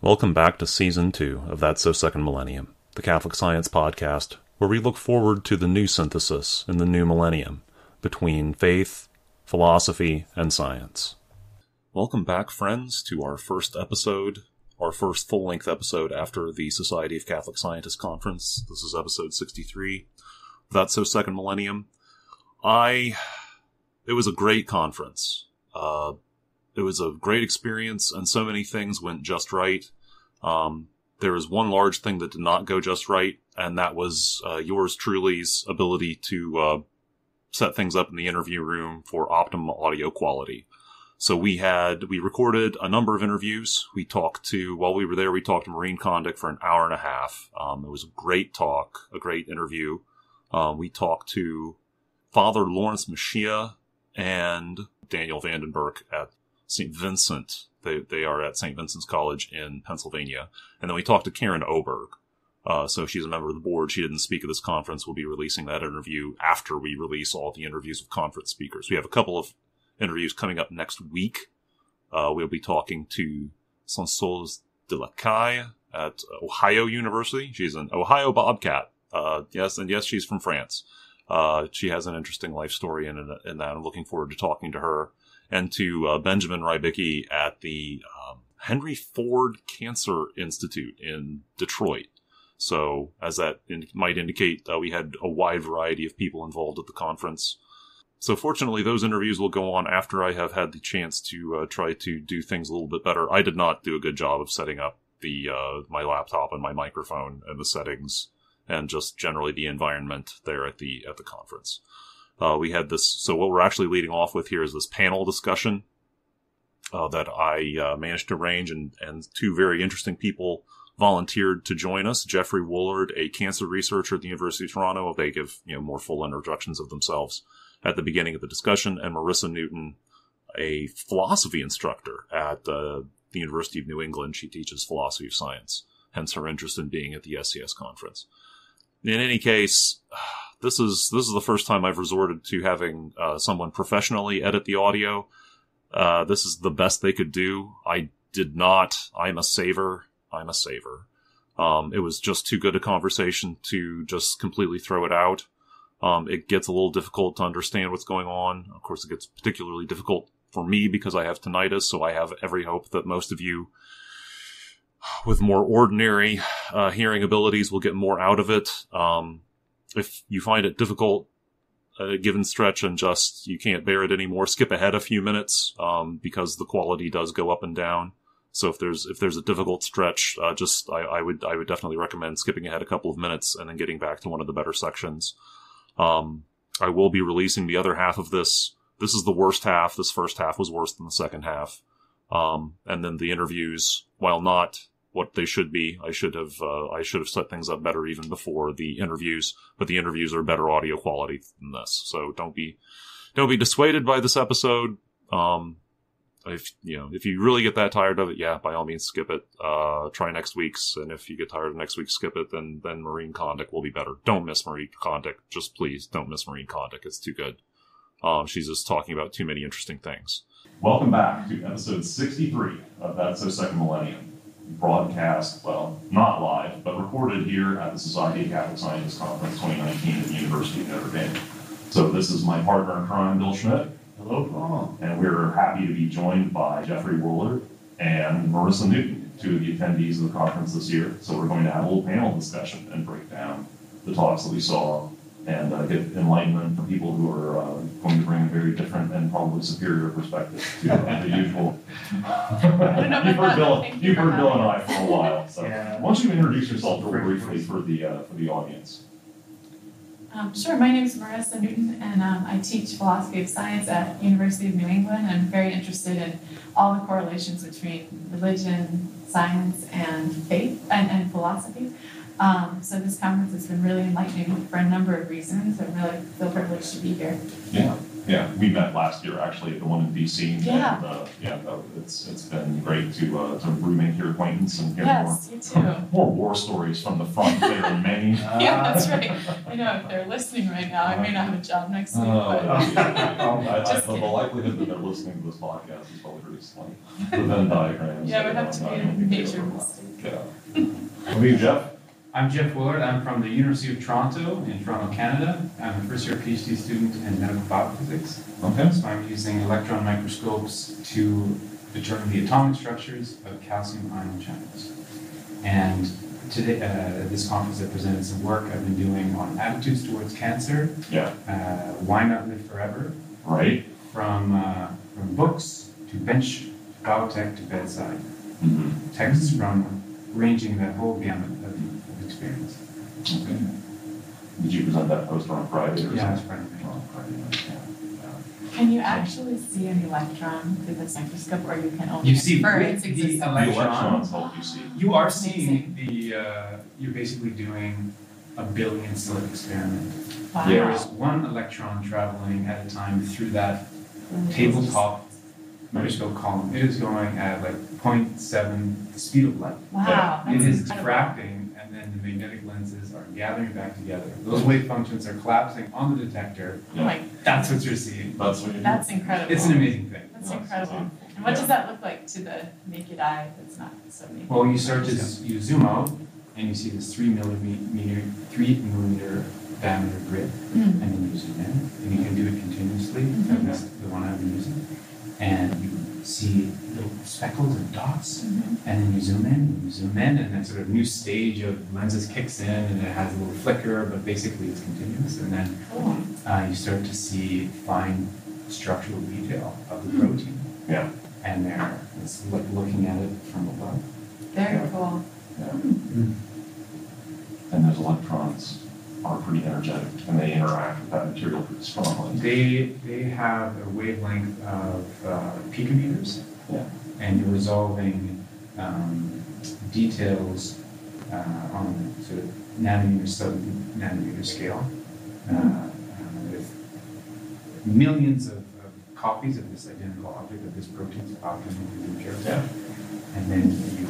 Welcome back to Season 2 of That's So Second Millennium, the Catholic Science Podcast, where we look forward to the new synthesis in the new millennium between faith, philosophy, and science. Welcome back, friends, to our first episode, our first full length episode after the Society of Catholic Scientists Conference. This is episode 63 of That's So Second Millennium. I. It was a great conference. Uh, it was a great experience, and so many things went just right. Um, there was one large thing that did not go just right, and that was uh, yours truly's ability to uh, set things up in the interview room for optimal audio quality. So we had we recorded a number of interviews. We talked to while we were there. We talked to Maureen Condic for an hour and a half. Um, it was a great talk, a great interview. Um, we talked to Father Lawrence Machia and Daniel Vandenberg at St. Vincent. They, they are at St. Vincent's College in Pennsylvania. And then we talked to Karin Öberg. Uh, so she's a member of the board. She didn't speak at this conference. We'll be releasing that interview after we release all the interviews of conference speakers. We have a couple of interviews coming up next week. Uh, we'll be talking to Sansols de la Caille at Ohio University. She's an Ohio Bobcat. Uh, yes, and yes, she's from France. Uh, she has an interesting life story in, in that. I'm looking forward to talking to her and to uh, Benjamin Rybicki at the um, Henry Ford Cancer Institute in Detroit. So, as that in- might indicate, uh, we had a wide variety of people involved at the conference. So, fortunately, those interviews will go on after I have had the chance to uh, try to do things a little bit better. I did not do a good job of setting up the uh, my laptop and my microphone and the settings and just generally the environment there at the at the conference. Uh, we had this. So what we're actually leading off with here is this panel discussion uh, that I uh, managed to arrange, and and two very interesting people volunteered to join us. Geoffrey Woollard, a cancer researcher at the University of Toronto, they give you know more full introductions of themselves at the beginning of the discussion, and Merissa Newton, a philosophy instructor at uh, the University of New England. She teaches philosophy of science, hence her interest in being at the SCS conference. In any case this is this is the first time I've resorted to having uh, someone professionally edit the audio. Uh, this is the best they could do. I did not. I'm a saver. I'm a saver. Um, it was just too good a conversation to just completely throw it out. Um, it gets a little difficult to understand what's going on. Of course, it gets particularly difficult for me because I have tinnitus, so I have every hope that most of you with more ordinary uh, hearing abilities will get more out of it. Um, if you find it difficult a given stretch and just you can't bear it anymore, skip ahead a few minutes um, because the quality does go up and down. So if there's if there's a difficult stretch, uh, just I, I, would I would definitely recommend skipping ahead a couple of minutes and then getting back to one of the better sections. Um, I will be releasing the other half of this. This is the worst half. This first half was worse than the second half. Um, and then the interviews, while not what they should be. I should have uh, I should have set things up better even before the interviews, but the interviews are better audio quality than this. So don't be don't be dissuaded by this episode. Um, if you know if you really get that tired of it, yeah, by all means skip it. Uh, try next week's, and if you get tired of next week, skip it. Then then Maureen Condic will be better. Don't miss Maureen Condic. Just please don't miss Maureen Condic. It's too good. Um, she's just talking about too many interesting things. Welcome back to episode 63 of That's So Second Millennium broadcast, well, not live, but recorded here at the Society of Catholic Scientists Conference 2019 at the University of Notre Dame. So this is my partner in crime, Bill Schmidt. Hello, Paul. And we're happy to be joined by Geoffrey Woollard and Merissa Newton, two of the attendees of the conference this year. So we're going to have a little panel discussion and break down the talks that we saw and uh, get enlightenment from people who are uh, going to bring a very different and probably superior perspective to uh, the usual. you've heard Bill, you've heard Bill and I for a while. So yeah. why don't you introduce yourself real briefly for the uh, for the audience? Um, sure. My name is Merissa Newton, and um, I teach philosophy of science at University of New England. I'm very interested in all the correlations between religion, science, and faith and, and philosophy. Um, so this conference has been really enlightening for a number of reasons. I really feel privileged to be here. Yeah, Yeah, we met last year, actually, at the one in DC. Yeah. And, uh, yeah, it's, it's been great to, uh, to remake your acquaintance and hear more, you too. more war stories from the front there in Maine. Yeah, that's right. I know if they're listening right now, I may not have a job next week, but Uh, I, I, the likelihood that they're listening to this podcast is probably pretty slim. The Venn diagrams. yeah, it would uh, have to be a gonna big deal major mistake. Yeah. What you, Jeff? I'm Jeff Woollard. I'm from the University of Toronto in Toronto, Canada. I'm a first year PhD student in medical biophysics. Okay. So I'm using electron microscopes to determine the atomic structures of calcium ion channels. And today, uh, at this conference, I presented some work I've been doing on attitudes towards cancer, Yeah, uh, why not live forever, right? from, uh, from books to bench to biotech to bedside. Mm-hmm. Texts from ranging that whole gamut experience. Okay. Did you present that poster on Friday or Yeah, it's something? Friday. On Friday night, yeah. Can you actually see an electron through this microscope, or you can only You see infer the- its existence? The Electron. electrons help you see. You are seeing the, uh, you're basically doing a billion slit experiment. Wow. There is one electron traveling at a time through that tabletop microscope column. It is going at like 0.7 the speed of light. Wow, It that's is incredible. Diffracting, and the magnetic lenses are gathering back together. Those wave functions are collapsing on the detector. Oh my, That's what you're seeing. That's what you do. that's incredible. It's an amazing thing. That's That's incredible. And what Yeah. does that look like to the naked eye that's not so naked? Well, you start to, you zoom out, and you see this three millimeter, three millimeter diameter grid. Mm. and then you zoom in, and you can do it continuously, Mhm. that's the one I've been using. And you see little speckles and dots, Mhm. and then you zoom in, and you zoom in, and then sort of new stage of lenses kicks in, and it has a little flicker, but basically it's continuous. And then Cool. uh, you start to see fine structural detail of the protein. Yeah. And there, it's like looking at it from above. Very cool. Yeah. And there's electrons are pretty energetic and they interact with that material pretty strongly. They, they have a wavelength of uh, picometers. Yeah. And you're resolving um, details uh, on sort of nanometer, sub-nanometer scale uh, uh, with millions of, of copies of this identical object of this protein, so alpha-nuclear character. Yeah. And then you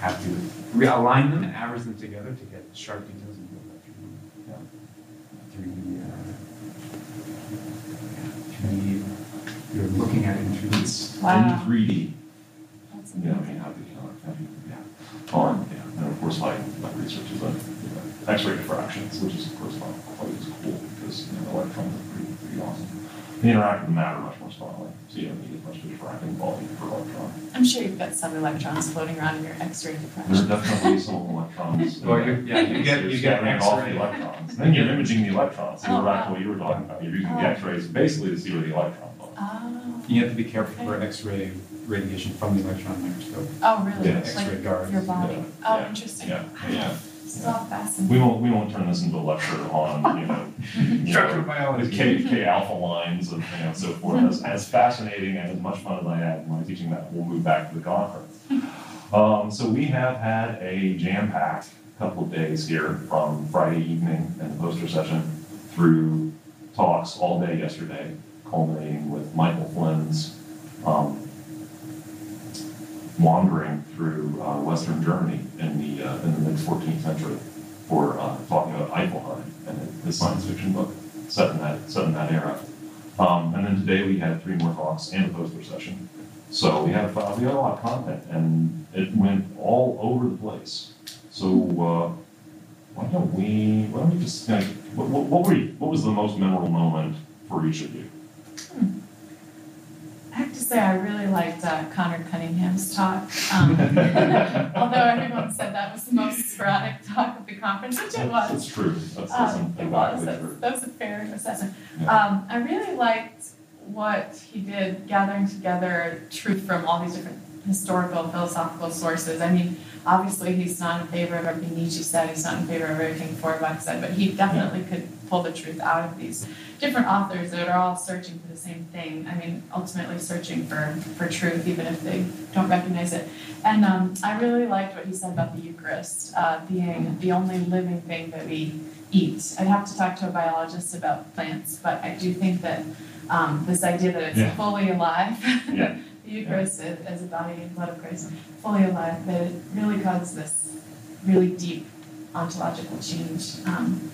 have to realign them and average them together to get sharp details and build that 3D. 3D, 3D, you're looking at it in 3D. Wow. In three D. That's Yeah, I mean, how do you, how do you, yeah. On, yeah, and of course, my, my research is on, you know, X-ray diffractions, which is of course not quite as cool because, you know, electrons are pretty, pretty awesome. They interact with matter much more strongly, so you don't need as much diffracting volume for electron. I'm sure you've got some electrons floating around in your X-ray There are diffraction. definitely some electrons. Well, you- yeah, you get- You're you get scattering off the X-ray. electrons. Then you're imaging the electrons, so Oh, you're back to wow. what you were talking about. You're using the Oh. X-rays basically to see where the electrons are. Oh, You have to be careful for X-ray radiation from the electron microscope. oh, really? Yeah, X-ray Like guards. your body? Yeah, Oh, yeah, interesting. Yeah, Wow, yeah. This We won't, we won't turn this into a lecture on, you know, you Structural know, biology. K, K alpha lines and, you know, so forth. As, as fascinating and as much fun as I had when I was teaching that, we'll move back to the conference. Um, so we have had a jam-packed couple of days here from Friday evening and the poster session through talks all day yesterday, culminating with Michael Flynn's, um, wandering through uh, Western Germany in the uh, in the mid 14th century for uh, talking about Eifelheim and his science fiction book set in that set in that era. Um, and then today we had three more talks and a poster session. So we had uh, we had a lot of content and it went all over the place. So uh, why don't we why don't we just of, what, what, what were you, what was the most memorable moment for each of you? Say, I really liked uh, Conor Cunningham's talk. Um, although everyone said that was the most sporadic talk of the conference, which it was. It's true. That's, that's Um, it was. exactly That's, that was a fair assessment. Yeah. Um, I really liked what he did, gathering together truth from all these different historical, philosophical sources. I mean, obviously, he's not in favor of everything Nietzsche said. He's not in favor of everything Feuerbach said, but he definitely could pull the truth out of these different authors that are all searching for the same thing. I mean, ultimately searching for, for truth, even if they don't recognize it. And um, I really liked what he said about the Eucharist uh, being the only living thing that we eat. I'd have to talk to a biologist about plants, but I do think that um, this idea that it's Yeah. fully alive, Yeah. the as, as a body and blood of Christ, fully alive, that it really causes this really deep ontological change um,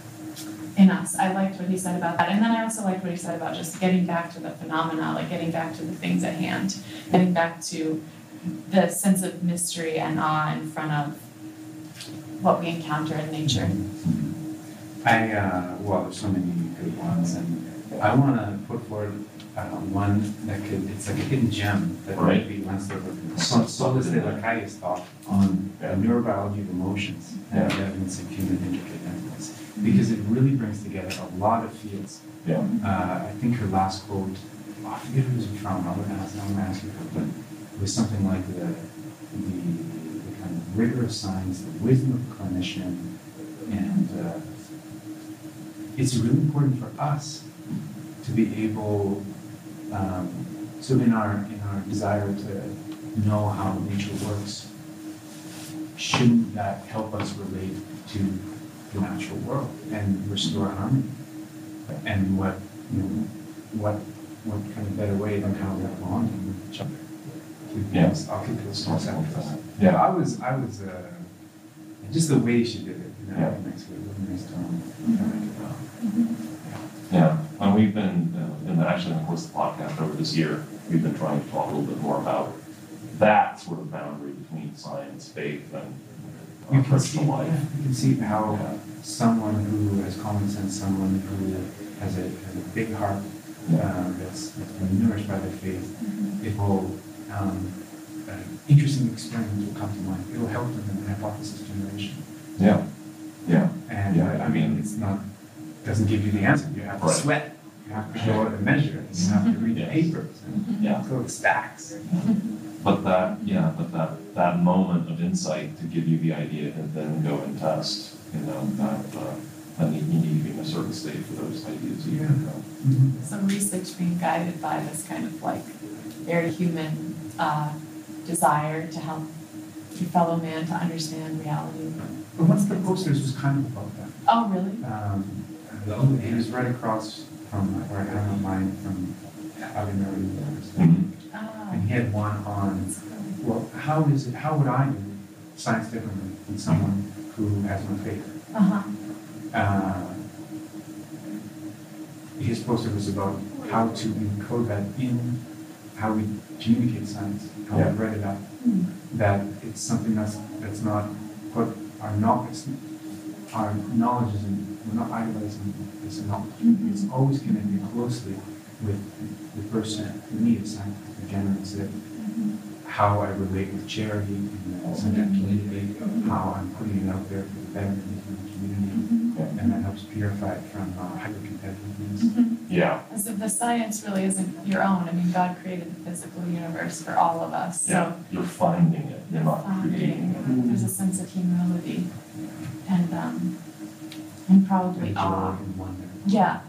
in us. I liked what he said about that, and then I also liked what he said about just getting back to the phenomena, like getting back to the things at hand, getting back to the sense of mystery and awe in front of what we encounter in nature. I, uh, well, there's so many good ones, and I want to put forward uh, one that could, it's like a hidden gem that might be Lance Sol- Solis de la Calle's thought on the neurobiology of emotions and the evidence of human intricate entities, because it really brings together a lot of fields. Yeah. Uh, I think her last quote, I forget who it was from, wouldn't ask, I'm asking her, but it was something like the, the, the kind of rigor of science, the wisdom of a clinician, and uh, it's really important for us to be able, um, so in our, in our desire to know how nature works, shouldn't that help us relate to the natural world and restore harmony? And what, you know, what, what kind of better way than how we belonging with each other? Yeah. I'll keep it small sacrifice. Yeah. I was, I was, uh, just the way she did it, you know, Yeah. makes it, makes it, Yeah, and we've been, uh, in the, actually in the course of the podcast over this year, we've been trying to talk a little bit more about that sort of boundary between science, faith, and You our can see, personal life. you can see how Yeah. someone who has common sense, someone who has a, has a big heart, um, that's, that's been nourished by their faith, it will, um, an interesting experiment will come to mind. It will help them in the hypothesis generation. Yeah, yeah, And Yeah, I I mean, mean- it's not, doesn't give you the answer. You have to Right. sweat, you have to go and measure it, you have to read the Yes. papers and yeah. go to stacks. But that, yeah, but that, that moment of insight to give you the idea and then go and test, you know, that, uh, I need, you need to be in a certain state for those ideas. you know. Some research being guided by this kind of like very human uh, desire to help your fellow man to understand reality. But once the posters was kind of about that. Oh, really? Um, he was right across from where I have mine from Ave Maria University. Mhm. Ah, And he had one on, well, how is it, how would I do science differently than someone who has no faith? Uh-huh. Uh, his poster was about how to encode that in how we communicate science, how Yeah. we write it out. Hmm. That it's something that's, that's not, what our knowledge, our knowledge isn't, we're not idolizing this knowledge. Mhm. It's always connected closely with the person, me as scientist, the general said, Mhm. how I relate with charity in the scientific community, how I'm putting it out there for the betterment of the community, and that helps purify it from uh, hyper-competitiveness. Yeah, As if the science really isn't your own. I mean, God created the physical universe for all of us. yeah, So you're finding it, you're not creating it. finding, there's a sense of humility and, um, and probably And awe. and wonder. Yeah.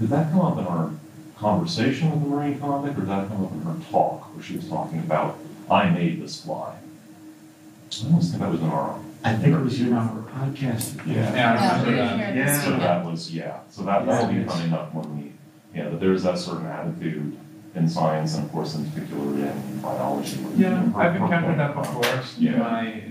Did that come up in our conversation with the Maureen Condic, or did that come up in her talk, where she was talking about, I made this fly? I almost think that was in our. I think it was in our podcast. Yeah. Yeah, I remember that. didn't hear it this So that was, yeah, so that, that'll be coming up when we, yeah, that there's that certain attitude in science, and of course in particular in biology. where, you know, Yeah, I've encountered that before. Yeah. my,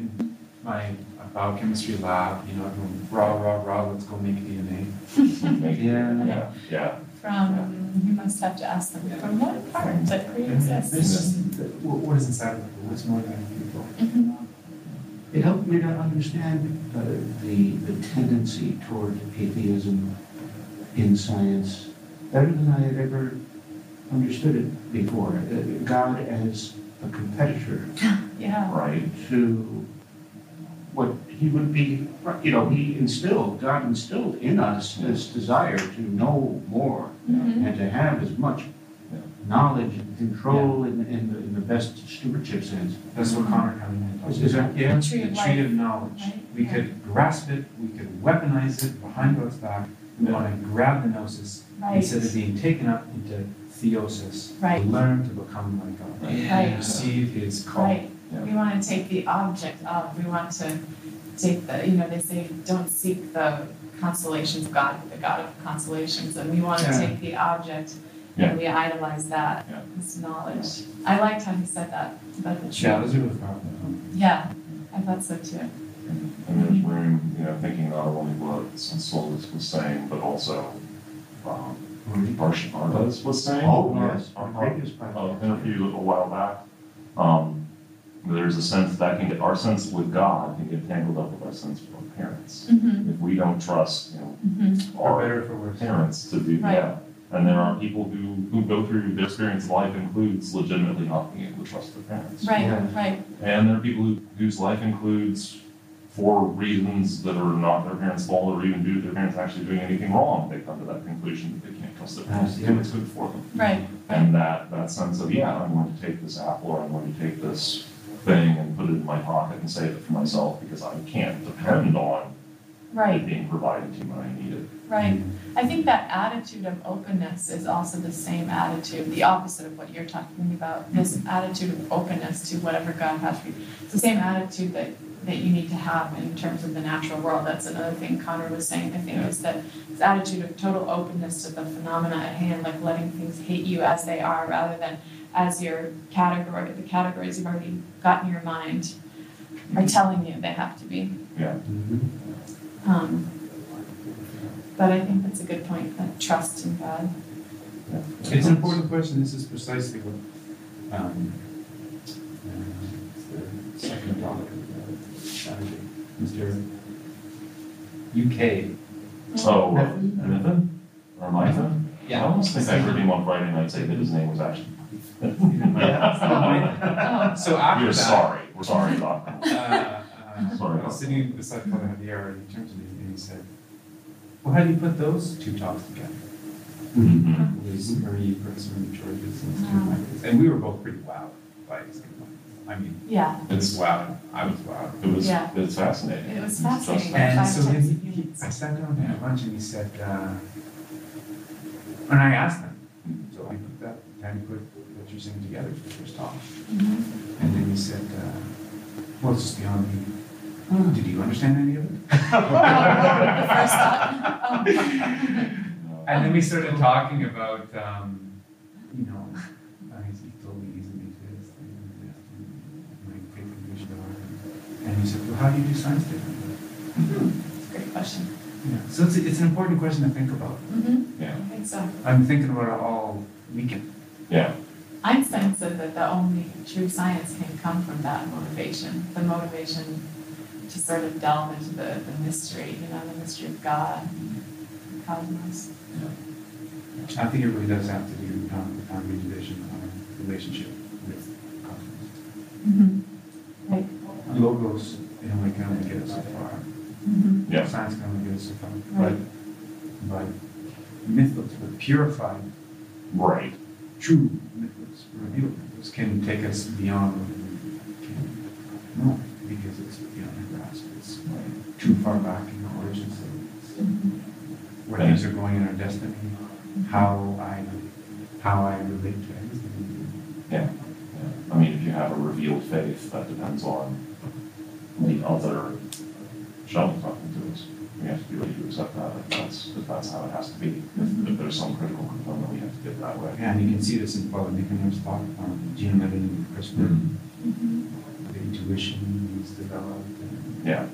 my biochemistry lab, you know, everyone, rah, rah, rah, let's go make DNA. Yeah. Yeah, yeah, From, you must have to ask them, from what part that creates This this? is, what, what is inside of it? What's more than people? Mhm. It helped me to understand uh, the, the tendency toward atheism in science better than I had ever understood it before. Uh, God as a competitor Yeah. right, to what he would be, you know, he instilled, God instilled in us this desire to know more Mhm. and to have as much knowledge and control in, in, the, in the best stewardship sense. That's what Connor coming in. Is- is that- Yeah, The tree of the tree of knowledge. right? We Yeah. could grasp it, we could weaponize it behind God's back. We Yeah. want to grab the gnosis Right. instead of being taken up into theosis. Right. Learn to become like God. Right. Receive his call. Right, Yeah. we want to take the object of, we want to take the, you know, they say, don't seek the constellations of God, the God of constellations, and we want to Yeah. take the object Yeah. and we idolize that, Yeah. this knowledge. I liked how he said that about the tree. Yeah, those are really powerful. Yeah, I thought so too. And there's room, you know, thinking not only what Solis was saying, but also, um, Arshada's was saying. Oh, Our- yes, our- our previous uh, podcast. interview a while back. Um, there's a sense that can get, our sense with God can get tangled up with our sense with our parents. Mm-hmm, If we don't trust, you know, mm-hmm, For our for parents to do, Right. yeah. And there are people who, who go through, their experience of life includes legitimately not being able to trust their parents. right, Yeah. right, And there are people who, whose life includes for reasons that are not their parents' fault or even due to their parents actually doing anything wrong, they come to that conclusion that they can't trust their parents to do what's good for them. right, right, And that, that sense of, yeah, I'm going to take this apple or I'm going to take this thing and put it in my pocket and save it for myself because I can't depend on it right, being provided to me when I need it. right. I think that attitude of openness is also the same attitude, the opposite of what you're talking about, this attitude of openness to whatever God has for you. It's the same attitude that, that you need to have in terms of the natural world. That's another thing Conor was saying, I think, is that this attitude of total openness to the phenomena at hand, like letting things hit you as they are rather than as your category, the categories you've already got in your mind are telling you they have to be. Yeah. Mhm. Um, but I think that's a good point, that trust in God. It's an important question, this is precisely what, um, uh, the second topic of the Saturday, Mr. UK. Oh, Nathan? Nathan? Or Nathan? I almost think I heard him on Friday night say that his name was actually. Yeah. So after We're that. sorry, we're sorry, Doc. uh, uh, Sorry. I was sitting beside Father Javier and he turned to me and he said, well, how do you put those two talks together? Mhm. It was Marie Person and George's and Stu Michaels, and we were both pretty wowed by his I mean, Yeah, it's was wowed, I was wowed. It was, Yeah. it's fascinating. it was fascinating. And so then he, he. I sat down at lunch and he said, uh, and I asked him, so I put that, how do you put what you're together for the first talk? Mhm. And then he said, uh, well, it's just beyond me. Did you understand any of it? The first thought. Oh. And then we started talking about, um, you know, uh, he's, he told me he's into this thing and this and my faith and vision are. And he said, well, how do you do science differently? It's a great question. Yeah. So it's, it's an important question to think about. Mm-hmm, Yeah, I think so. I'm thinking about it all weekend. yeah, Einstein said that the only true science can come from that motivation, the motivation to sort of delve into the, the mystery, you know, the mystery of God, and the cosmos. I think it really does have to do um, with our division, our relationship with cosmos. Mm-hmm. Right. Logos, you know, way, can only get us so far. Mm-hmm. yeah. Science can only get us so far. Right. But, but mythos, the purified, Right, true mythos, revealed can take us beyond what we can know, because it's beyond our grasp. It's too far back in the origin stories, where things are going in our destiny, how I, how I relate to everything. yeah, yeah. I mean, if you have a revealed faith, that depends on the other showing something to us. We have to be ready to accept that, if that's, if that's how it has to be. If, if there's some critical component, we have to get that way. Yeah, and you can see this in Father Nicanor's talk on gene editing and CRISPR, Mm-hmm. the intuition he's developed. and- Yeah,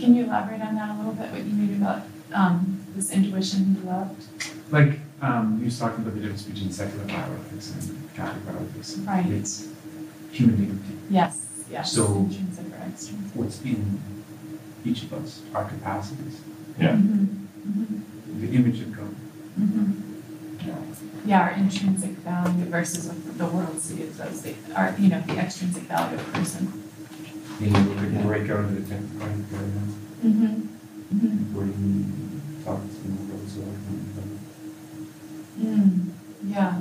Can you elaborate on that a little bit, what you mean about um, this intuition he developed? Like, um, he was talking about the difference between secular bioethics and Catholic bioethics. Right. It's human dignity. Yes, yes. So- Intrinsic or extrinsic. What's in each of us, our capacities, yeah, Mhm, mhm, the image of God. mhm. yeah. Yeah, our intrinsic value versus what the world sees as the, our, you know, the extrinsic value of a person. Being able to break out of the technical area, Mm-hmm. Mm-hmm. bring thoughts and worlds of Mm, yeah,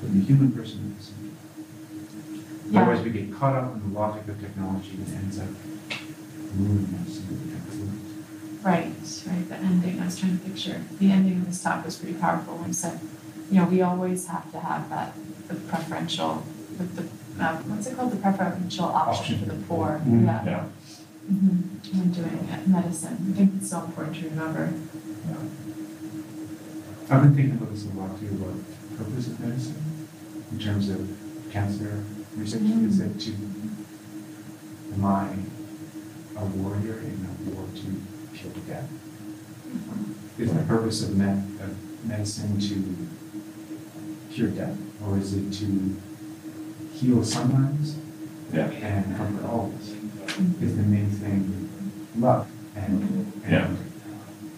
But the human person is. yeah, Otherwise, we get caught up in the logic of technology and ends up ruining us into the conclusions. right, right, the ending, I was trying to picture, the ending of this talk was pretty powerful when he said, you know, we always have to have that, the preferential, the, the, uh, what's it called, the preferential option for the poor, Mhm. yeah. Yeah. Mm-hmm. When doing it, medicine, I think it's so important to remember. Yeah. I've been thinking about this a lot too, about the purpose of medicine in terms of cancer research. Mm. Is it to, am I a warrior in a war to kill death? Is the purpose of med, of medicine to cure death? Or is it to heal sometimes Yeah. and comfort always? Is the main thing love? And, Yeah.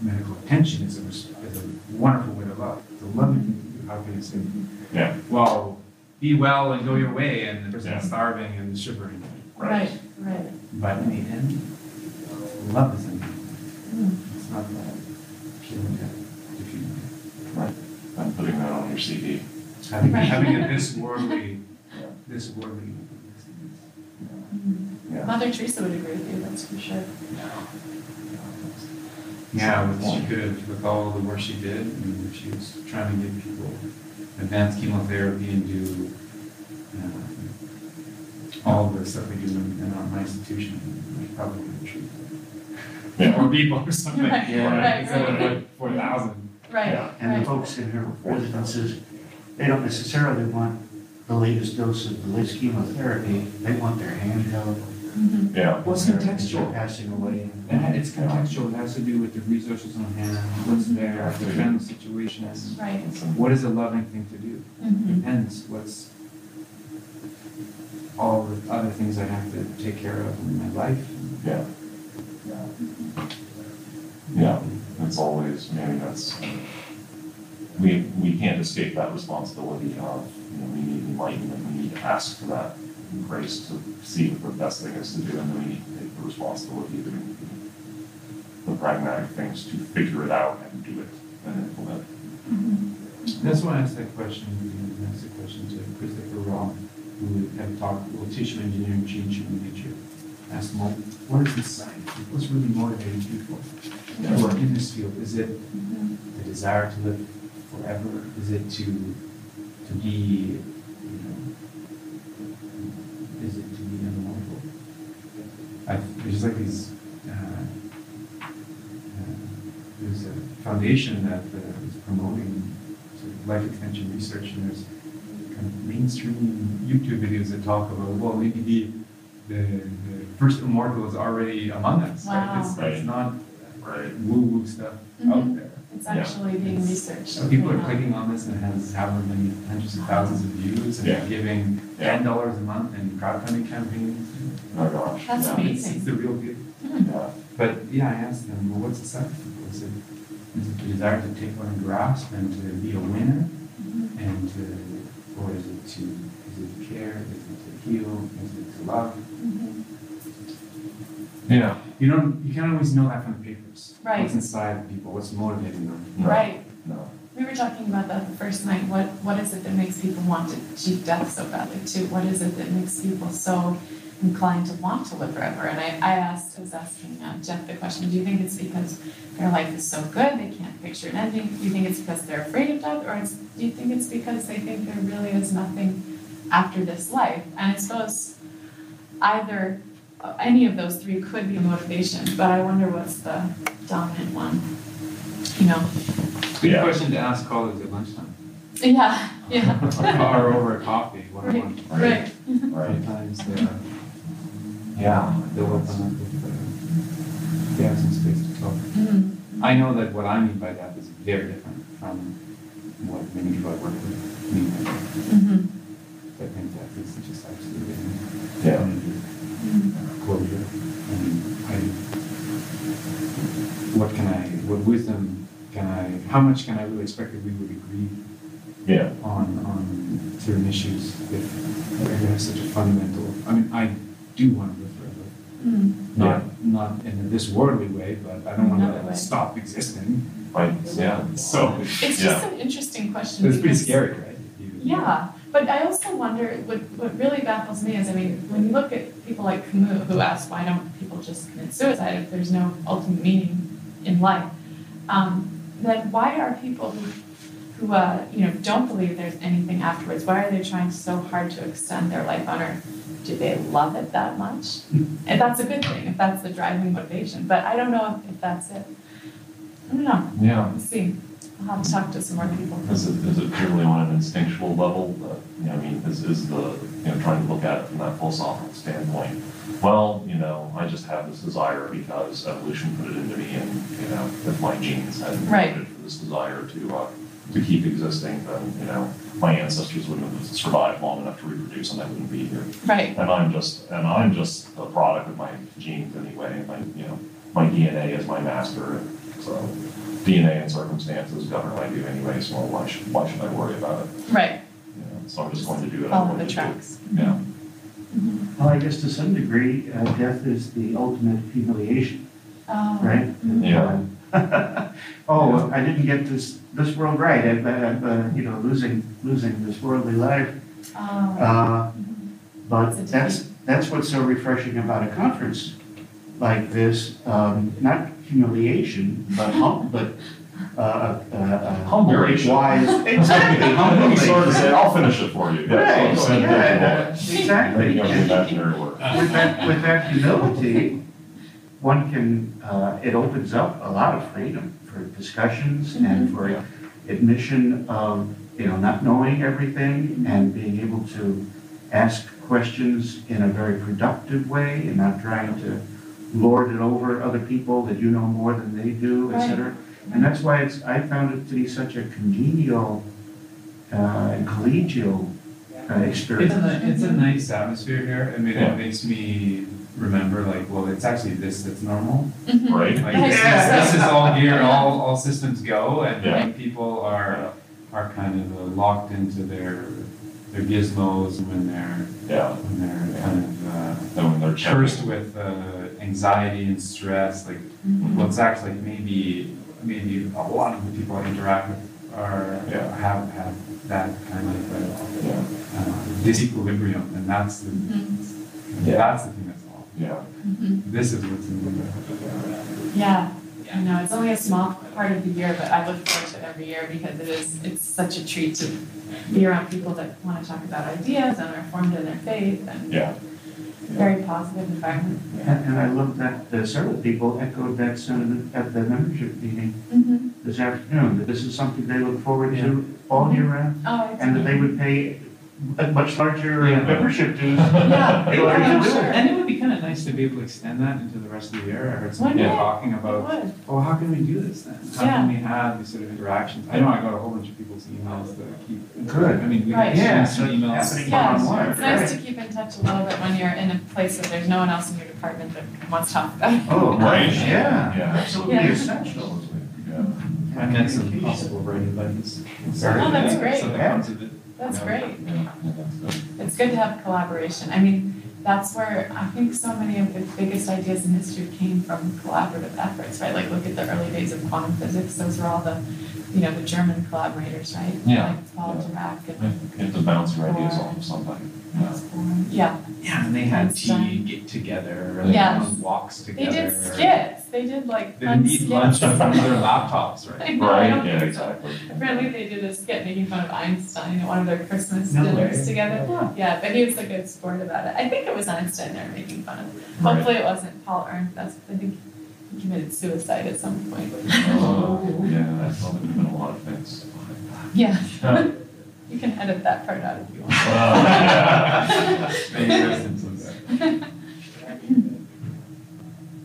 medical attention is a, is a wonderful way to love. A loving thing to do. How can you say, Yeah, well, be well and go your way, and the person's Yeah. starving and shivering. Right. Right, But in the end, love is in it. Mm. It's not that killing death, defeating death. Right. I'm putting that on your CD. Having, Right. having a this worldly, this worldly. Mhm. Yeah. Mother Teresa would agree with you, that's for sure. Yeah, with she could with all the work she did, and if she was trying to give people advanced chemotherapy and do all the stuff we do in, in our my institution, we probably would have treated Yeah. more people or something. Right, right, Instead of right. like four thousand. Right, Yeah. And the folks in here, her residences, they don't necessarily want the latest dose of the latest chemotherapy. They want their handheld. Mhm. Yeah. Well, it's contextual. Passing away. And it's contextual, it has to do with the resources on hand, what's there, the family situations. Right. What is a loving thing to do? Mhm. Depends, what's all the other things I have to take care of in my life. Yeah. Yeah, it's always, maybe that's, we, we can't escape that responsibility of, you know, we need enlightenment, we need to ask for that grace to see what the best thing is to do, and then we need to take the responsibility of doing the pragmatic things to figure it out and do it and implement it. Mhm. That's why I asked that question, I asked the question to Christopher Ron, who have talked, will tissue engineering change human nature? Asked him, well, what is? What's really motivating people to work in this field? Is it the desire to live forever? Is it to, to be, you know, is it to be immortal? There's like these, uh, uh, there's a foundation that uh, is promoting sort of life extension research, and there's mainstream YouTube videos that talk about, well, maybe the, the, the first immortal is already among us, right? It's, Wow. it's not Right. woo-woo stuff out Mhm. there. It's Yeah. actually being researched. So people are clicking on this and it has however many hundreds of thousands of views and Yeah. they're giving Yeah. ten dollars a month in crowdfunding campaigns. Oh, gosh. That's yeah. amazing. It's, it's the real deal. Mhm. Yeah, But yeah, I asked them, well, what's the second? Is it, is it the desire to take what I grasp and to be a winner? Mhm. And to, or is it to, is it to care? Is it to heal? Is it to love? Mhm. yeah, You don't, you can't always know that from the papers. Right. What's inside people, what's motivating them. No. Right. no, We were talking about that the first night. What what is it that makes people want to cheat death so badly too? What is it that makes people so inclined to want to live forever? And I, I asked, I was asking uh, Jeff the question, do you think it's because their life is so good they can't picture an ending? Do you think it's because they're afraid of death? Or it's, do you think it's because they think there really is nothing after this life? And I suppose either, uh, any of those three could be motivation, but I wonder what's the dominant one, you know? Good Yeah. question to ask colleagues at lunchtime. Yeah, yeah. Or over a coffee, one on one. Right, right, Sometimes they're, yeah, they'll open up uh, they have some space to talk. Mhm. I know that what I mean by that is very different from what many people I work with mean by that. Mhm. I think that is just absolutely. Yeah. Mhm. Closure. And I, what can I, what wisdom can I, how much can I really expect that we would agree yeah, on, on certain issues if we have such a fundamental, I mean, I do want to live forever. Mhm. Not, not in this worldly way, but I don't want Another way. to stop existing. right, yeah, So, It's Yeah. just an interesting question. it's pretty scary, right? You- Yeah, but I also wonder, what, what really baffles me is, I mean, when you look at people like Camus, who asked, why don't people just commit suicide if there's no ultimate meaning in life? Um, then why are people who, who, uh, you know, don't believe there's anything afterwards. Why are they trying so hard to extend their life on Earth? Do they love it that much? And that's a good thing if that's the driving motivation. But I don't know if, if that's it. I don't know. Yeah. We'll see. I'll have to talk to some more people. Is it, is it purely on an instinctual level? Uh, you know, I mean, is, is the, you know, trying to look at it from that philosophical standpoint? Well, you know, I just have this desire because evolution put it into me and, you know, if my genes hadn't Right. for this desire to, uh, to keep existing, then, you know, my ancestors wouldn't have survived long enough to reproduce and I wouldn't be here. Right. And I'm just, and I'm just a product of my genes anyway, and my, you know, my DNA is my master, so DNA and circumstances govern what I do anyway, so why should, why should I worry about it? Right. You know, so I'm just going to do it. I'm Follow the to do it. tracks. Yeah, Well, I guess to some degree, uh, death is the ultimate humiliation, Oh. right? Yeah. Oh, I didn't get this, this world right, I'm, I'm, uh, you know, losing, losing this worldly life. Oh. Uh, But that's, that's what's so refreshing about a conference like this, um, not humiliation, but hum, but, uh, uh, uh. Humiliation. Wise, exactly, I'm sorry to say, humbling. I'll finish it for you. Right, Go ahead, yeah, exactly. You know, the work. With that, with that humility, one can, uh, it opens up a lot of freedom for discussions and Mm-hmm. for Yeah. admission of, you know, not knowing everything and being able to ask questions in a very productive way and not trying to lord it over other people that you know more than they do, et Right. cetera. And that's why it's, I found it to be such a congenial uh, and collegial uh, It's experience. a, it's a nice atmosphere here. I mean, Yeah. it makes me remember like, well, it's actually this that's normal. Mhm. Right? Like Nice. this, is, this is all here, all, all systems go, and Yeah. like, people are are kind of uh, locked into their their gizmos when they're Yeah, when they're kind of uh, and when they're cursed checking. with uh, anxiety and stress. Like, Mhm. well, it's actually maybe maybe a lot of the people I interact with are Yeah. have have that kind of uh, Yeah, uh, disequilibrium, and that's the Mhm. Yeah. that's the thing that's off. Yeah, Mhm. This is what's in the Yeah, I know, it's only a small part of the year, but I look forward to it every year because it is, it's such a treat to be around people that want to talk about ideas and are formed in their faith and yeah. very positive environment. And, and I love that uh, several people echoed that sentiment at the membership meeting Mm-hmm. this afternoon, that this is something they look forward to all year round, Oh, and that they would pay a much larger Yeah. membership dues. Yeah, in order yeah, sure. And it would be kind of nice to be able to extend that into the rest of the year. I heard some people talking about, would. oh, how can we do this then? How Yeah. can we have these sort of interactions? I know I got a whole bunch of people's emails that keep. Good. I mean, we Right. get Yeah, so emails. happening Yeah, one-on-one, it's nice to keep in touch a little bit when you're in a place where there's no one else in your department that wants to talk about it. Oh, Right. gosh, yeah, Yeah. absolutely Yeah. essential. Yeah. I met some possible writing buddies. Oh, that's great. So that comes with it. That's great. Yeah, yeah. It's good to have collaboration. I mean, that's where I think so many of the biggest ideas in history came from collaborative efforts, right? Like look at the early days of quantum physics. Those were all the, you know, the German collaborators, right? Yeah. Like Paul Yeah. Dirac Yeah, and You have to bounce your ideas off of somebody. Yeah. Yeah, Yeah, and they had Einstein. tea, get together, or they Yes. went on walks together. they did skits. They did like They fun didn't eat skits. lunch in front of their laptops, I right? know, I Right, don't yeah, think so. exactly. Apparently they did a skit making fun of Einstein at one of their Christmas No dinners way. together. Yeah, but he was a good sport about it. I think it was Einstein they were making fun of. Right. Hopefully it wasn't Paul Ehrenfest. That's I think he committed suicide at some point. Oh, yeah, that's probably been a lot of things. Yeah. Yeah. You can edit that part out if you want. Oh, yeah. Maybe there's some sort of-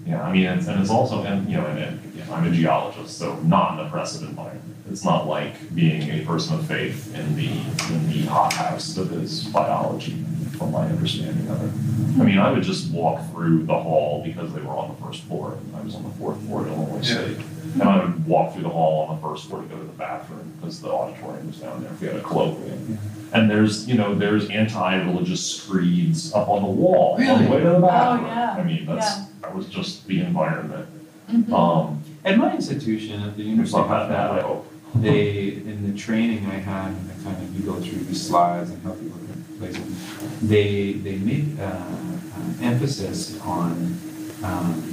Yeah, I mean, it's, and it's also, and, you know, and, and I'm a geologist, so not an oppressive environment. It's not like being a person of faith in the, in the hothouse that is biology, from my understanding of it. I mean, I would just walk through the hall because they were on the first floor, and I was on the fourth floor at Illinois State. And I would walk through the hall on the first floor to go to the bathroom, because the auditorium was down there, if we had a colloquium. And there's, you know, there's anti-religious screeds up on the wall on the way to the bathroom. yeah, I mean, that's, that was just the environment. Mhm. Um, At my institution, at the University of that bad, I Buffalo, hope. they, in the training I had, and I kind of, you go through these slides and help people place them, they, they make, uh, uh, emphasis on, um,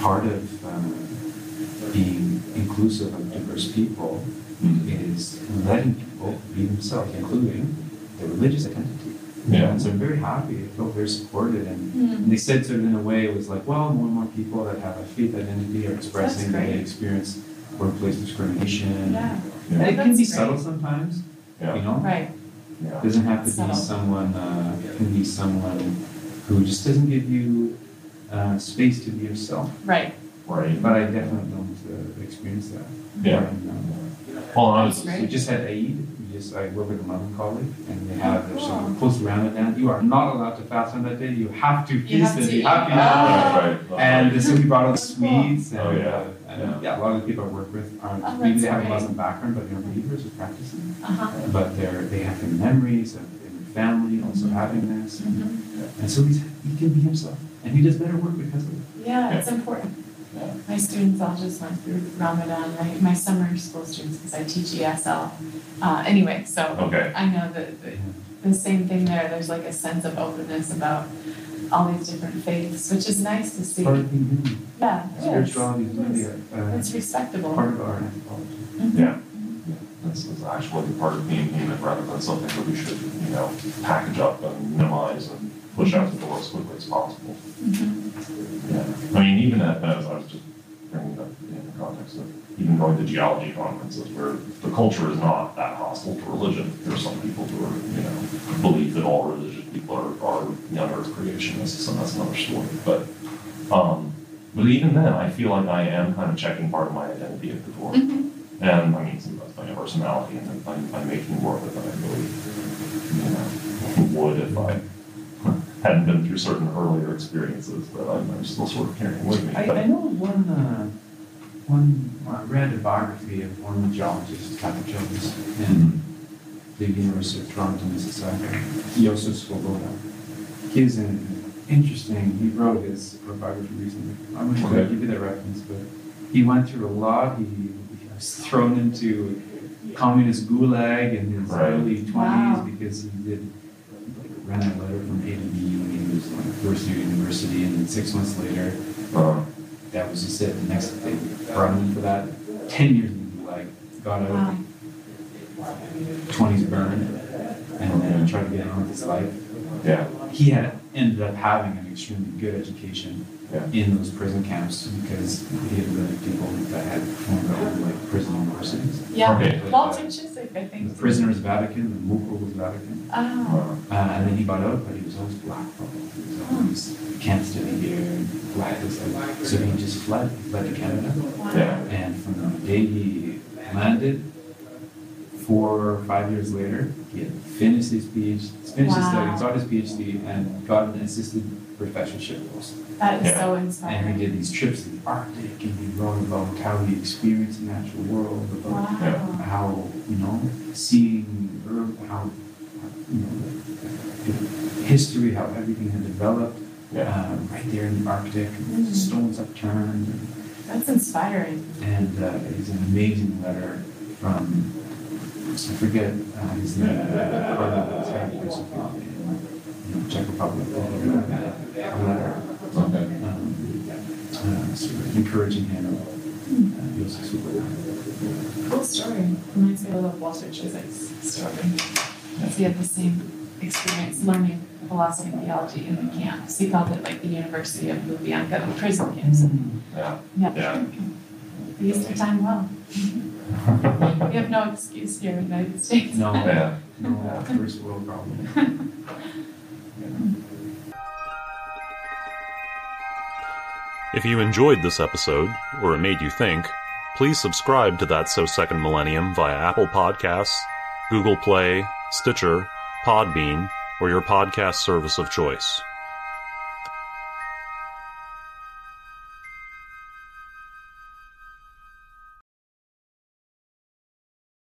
part of, uh, being inclusive of diverse people Mhm. is letting people be themselves, including the religious identity. Yeah. And so I'm very happy. I felt very supported. And, Mm. and they said sort of in a way, it was like, well, more and more people that have a faith identity are expressing that they experience workplace discrimination. Yeah, And it can be That's subtle sometimes, Yeah. you know? right. Yeah. It doesn't have to be someone, uh, it can be someone who just doesn't give you uh, space to be yourself. Right. Right. But I definitely don't uh, experience that. Yeah. And, um, Well, I was, We just had Eid, we just, I work with a Muslim colleague, and they have their sort of post Ramadan, you are not allowed to fast on that day, you have to You feast have and to be eat. happy. Oh. right, right. And so we brought all the That's sweets, and, Oh, yeah. And Yeah. yeah, a lot of the people I work with aren't, Oh, maybe they have a. Muslim background, but they're believers or practicing. Uh-huh. But they're, they have their memories of their family also having this, Mhm. and so he's, he can be himself, and he does better work because of it. Yeah, it's important. Yeah. My students all just went through Ramadan, my, my summer school students, because I teach ESL. Uh, anyway, so Okay. I know that the, the same thing there. There's like a sense of openness about all these different faiths, which is nice to see. Part of being human, Yeah, it is. spirituality is really It a, a It's respectable. part of our anthropology. Mhm. Yeah. Yeah. This is actually part of being human rather than something that we should, you know, package up and minimize and push out the door as quickly as possible. Mhm. Yeah. I mean, even at, as I was just bringing it up in the context of even going to geology conferences where the culture is not that hostile to religion. There are some people who are, you know, believe that all religious people are, are young earth creationists, and that's another story. But, um, but even then, I feel like I am kind of checking part of my identity at the door. Mhm. And I mean, some of that's my personality, and I'm, I'm making more of it than I really, you know, would if I hadn't been through certain earlier experiences that I'm, I'm still sort of carrying with me. I, But- I know one, uh, one, I read a biography of one geologist, Catholic geologist, in the University of Toronto, Mississauga, Josef Svoboda. He's an interesting, he wrote his biography recently. I'm going to give you that reference, but he went through a lot. He, he was thrown into communist gulag in his Right. early 20s Wow. because he did ran a letter from A to B when he was like first year university, and then six months later, Uh, that was just it. The next they brought him in for that. Ten years in the gulag, got Wow. out, twenties burned, and then tried to get on with his life. yeah, He had ended up having an extremely good education yeah, in those prison camps because he had really people that had formed their own like prison universities. Yeah. Okay. Walter Ciszek, I The think. prisoners Vatican, the Mukul was Vatican. Oh. uh, and then he got out, but he was always black. He was always can't study here, black this, that. So he just fled, he fled to Canada. Wow. yeah, And from the day he landed, four or five years later, he had finished his PhD, finished his Wow. studies, got his PhD, and got an assistant professorship post. That is Yeah. so And he did these trips to the Arctic, and he wrote about how he experienced the natural world, about Wow. how, you know, seeing earth, how, you know, history, how everything had developed, yeah, uh, right there in the Arctic, Mm. stones upturned, and That's inspiring. and uh, it's an amazing letter from, I forget uh, his name, but part of the Czech Republic, Czech Republic, a letter okay, um, uh, sort of encouraging him. Uh, he was super Cool story. Reminds me a little of Walter Ciszek's story. Because he had the same experience learning philosophy and theology in the camps. He called it like the University of Lubyanka, the prison camps. yeah, Yeah. Yeah. He used their time well. We have no excuse here in the United States. No, yeah. no first world problem. If you enjoyed this episode, or it made you think, please subscribe to That's So Second Millennium via Apple Podcasts, Google Play, Stitcher, Podbean, or your podcast service of choice.